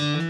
you